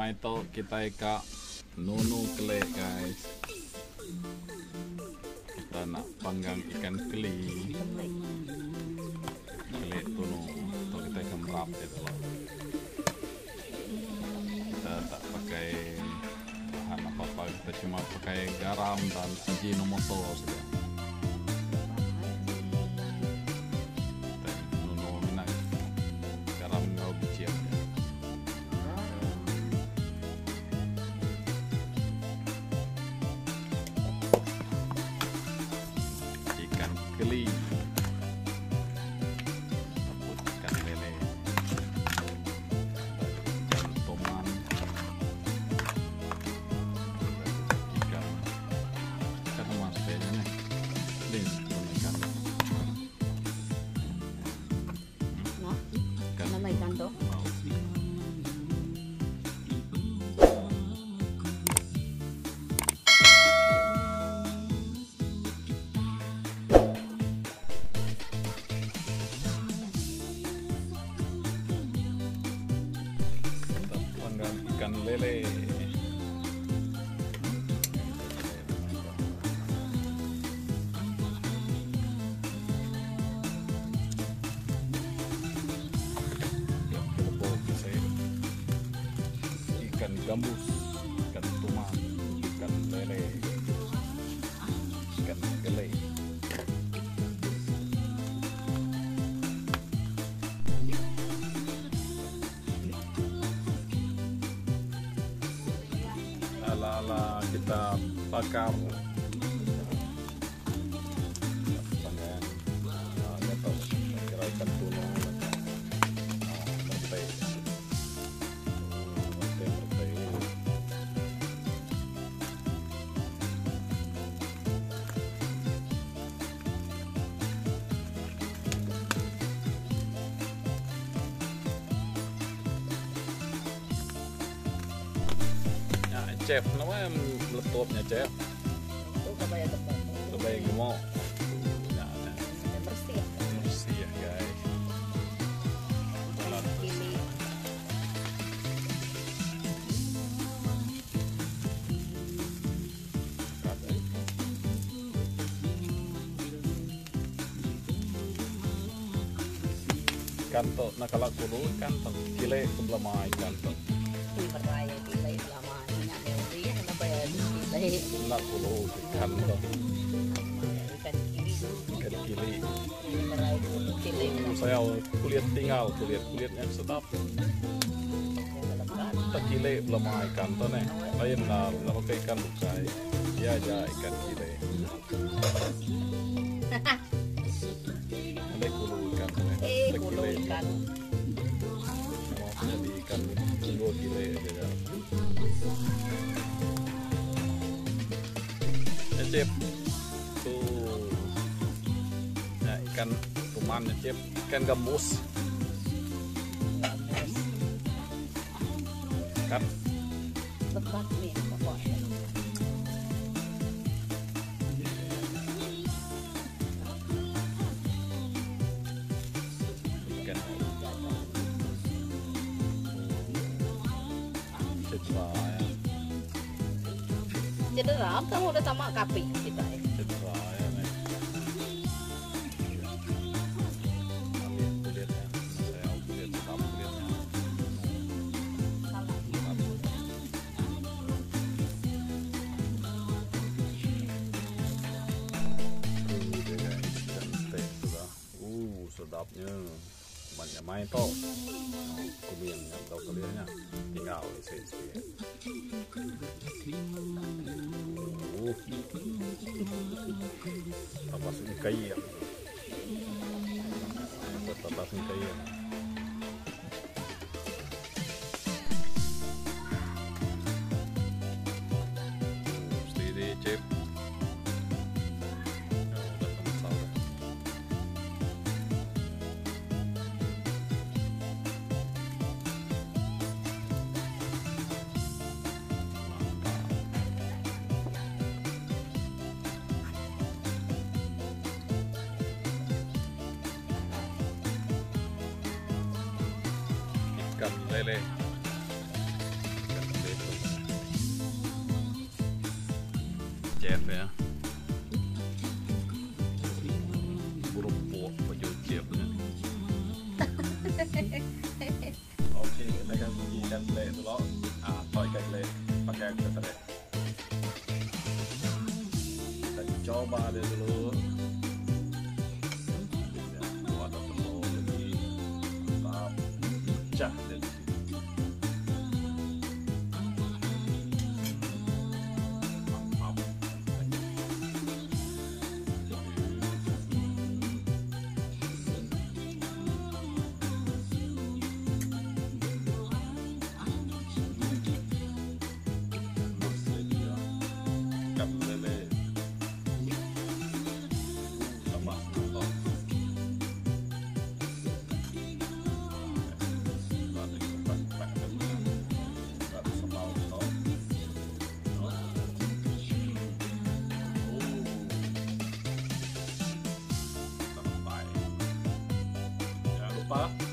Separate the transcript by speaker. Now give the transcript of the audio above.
Speaker 1: Manyamay to kita ika nunu kele guys. Kita nak panggang ikan keli. Keli tunu to kita ika merap itu loh. Kita tak pakai bahan apa apa kita cuma pakai garam dan ajinomoto saja. Ikan lele kedua saya ikan gambus ala-ala kita bakar chef, namanya meletupnya chef.
Speaker 2: Ito kabaya dapat.
Speaker 1: Lebay gemuk.
Speaker 2: Yang bersih ya.
Speaker 1: bersih ya guys. Kanto nakala kulo kanto kile kumlama kanto Kulo kanto
Speaker 2: Ikan
Speaker 1: ikan kili. Uh, saya kulihat tinggal kulihat kulihatnya sedap tak kile belama kanto nih lain lah ke ikan bukai dia aja ikan kile ada kulo ikan nih tak
Speaker 2: kulo
Speaker 1: kile
Speaker 2: ikan.
Speaker 1: di ikan dua kile aja Cip. Tuh. Ya, ikan ya, Cip. Ikan gambus. Kan
Speaker 2: Lebat nih. Pokoknya.
Speaker 1: ikan. Ya.
Speaker 2: Cedera. Kamu udah sama kapi kita ya.
Speaker 1: Cedera ya, nih. Uh, sedapnya. banyak main tau aku bilang tau kaliannya tinggal saya sih oh tambah sini kaya tambah sini kaya Stay à Chip. lê chết rồi á. Bụi bụi và vô chiếc nữa. Ok đây là gì? Đem lê tụi nó. À thôi, cái lê bắt em cho tụi lê cho ba lê tụi nó. Yeah. pa.